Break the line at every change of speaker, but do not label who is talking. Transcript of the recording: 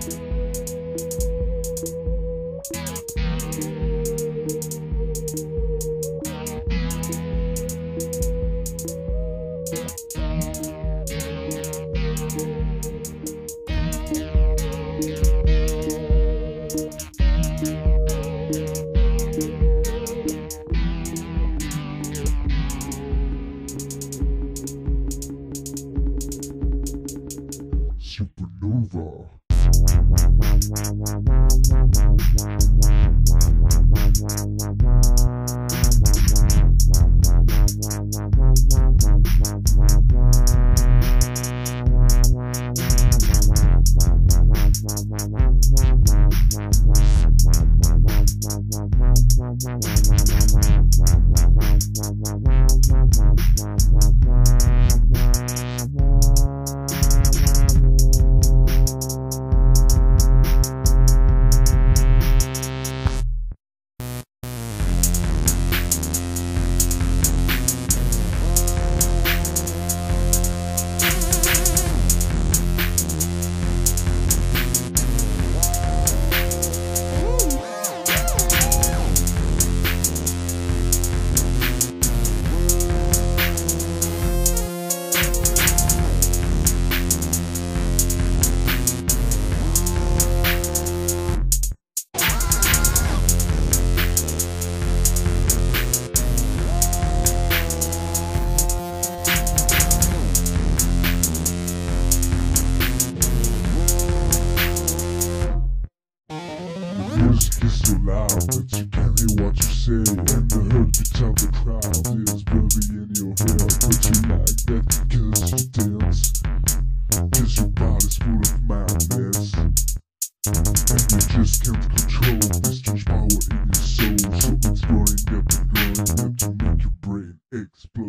Supernova. The music is so loud that you can't hear what you say And the heartbeat of the crowd is building in your head But you like that cause you dance. Cause your body's full of madness. And you just can't control this strange power in your soul. So it's growing up and growing up to make your brain explode